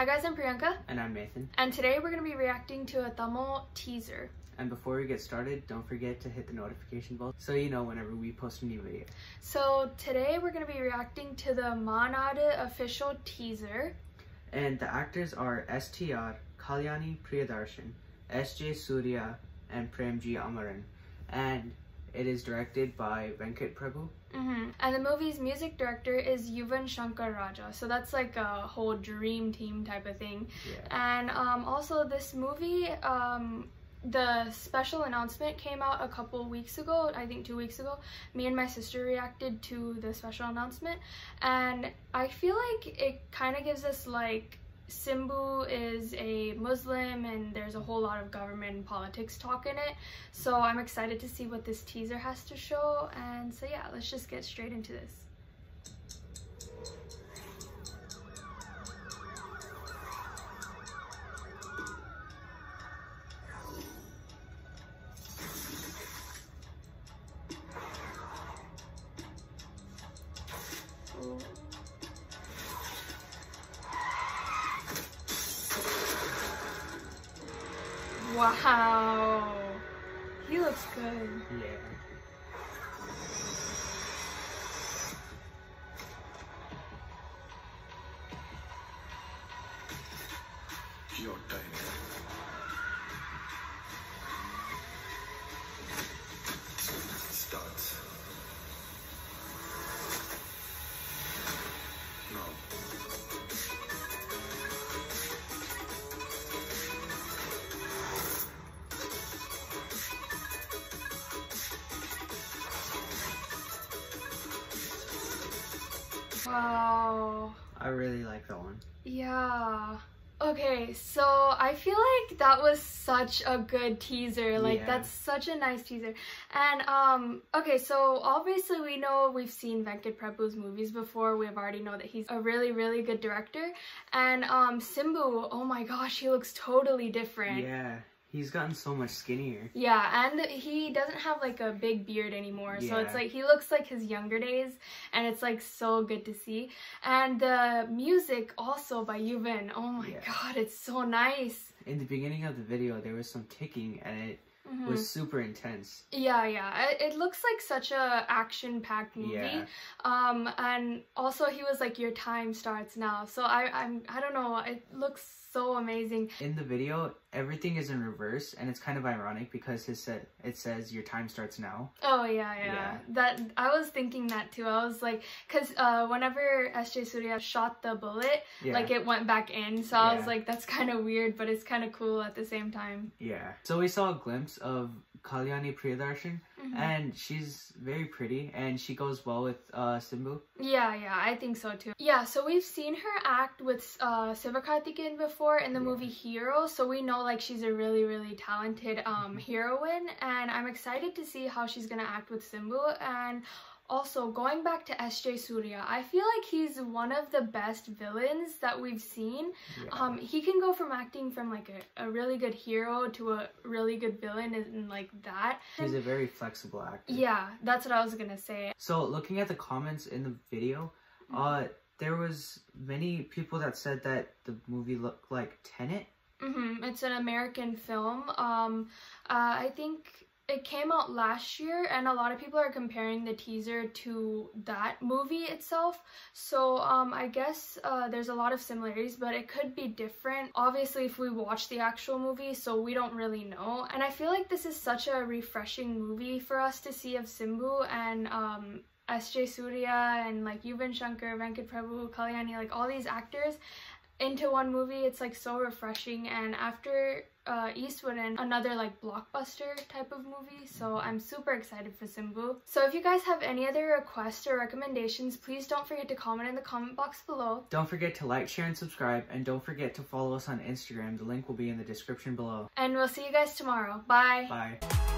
Hi guys, I'm Priyanka. And I'm Nathan. And today we're going to be reacting to a Tamil teaser. And before we get started, don't forget to hit the notification bell so you know whenever we post a new video. So today we're going to be reacting to the Maanaadu official teaser. And the actors are STR, Kalyani Priyadarshan, SJ Suryah, and Premgi Amaren. And it is directed by Venkat Prabhu. Mm-hmm. And the movie's music director is Yuvan Shankar Raja. So that's like a whole dream team type of thing. Yeah. And um, also, this movie, um, the special announcement came out a couple weeks ago, I think two weeks ago. Me and my sister reacted to the special announcement. And I feel like it kind of gives us like Simbu is a Muslim and there's a whole lot of government and politics talk in it. So I'm excited to see what this teaser has to show. And so yeah, let's just get straight into this. Wow. He looks good. Yeah. Your time Wow. I really like that one. Yeah. Okay, so I feel like that was such a good teaser. Like Yeah. that's such a nice teaser. And um okay, so obviously we know we've seen Venkat Prabhu's movies before. We've already know that he's a really really good director. And um Simbu, oh my gosh, he looks totally different. Yeah. He's gotten so much skinnier. Yeah, and he doesn't have like a big beard anymore. Yeah. So it's like he looks like his younger days and it's like so good to see. And the music also by Yuvan. Oh my Yeah. god, it's so nice. In the beginning of the video, there was some ticking and it Mhm. was super intense. Yeah, yeah. It, it looks like such a action-packed movie. Yeah. Um and also he was like your time starts now. So I I'm I don't know, it looks so amazing. In the video, everything is in reverse and it's kind of ironic because it, said, it says your time starts now. Oh yeah, yeah, Yeah. That I was thinking that too. I was like, cause uh, whenever SJ Suryah shot the bullet, Yeah. like it went back in. So I was like, that's kind of weird, but it's kind of cool at the same time. Yeah. So we saw a glimpse of Kalyani Priyadarshan Mhm. and she's very pretty and she goes well with uh Simbu. Yeah, yeah, I think so too. Yeah, so we've seen her act with uh, Sivakarthikeyan before in the Yeah. movie Hero, so we know like she's a really, really talented um, heroine, and I'm excited to see how she's gonna act with Simbu. And also going back to SJ Suryah, I feel like he's one of the best villains that we've seen. Yeah. Um, he can go from acting from like a, a really good hero to a really good villain and like that. He's a very flexible actor. Yeah, that's what I was gonna say. So looking at the comments in the video, uh there was many people that said that the movie looked like Tenet. hmm It's an American film. Um, uh, I think it came out last year, and a lot of people are comparing the teaser to that movie itself. So um, I guess uh, there's a lot of similarities, but it could be different. Obviously, if we watch the actual movie, so we don't really know. And I feel like this is such a refreshing movie for us to see of Simbu and um, SJ Suryah and like Yuvan Shankar, Venkat Prabhu, Kalyani, like all these actors into one movie. It's like so refreshing. And after uh, Eeswaran and another like blockbuster type of movie, so I'm super excited for Simbu. So if you guys have any other requests or recommendations, please don't forget to comment in the comment box below. Don't forget to like, share, and subscribe, and don't forget to follow us on Instagram. The link will be in the description below. And we'll see you guys tomorrow. Bye. Bye.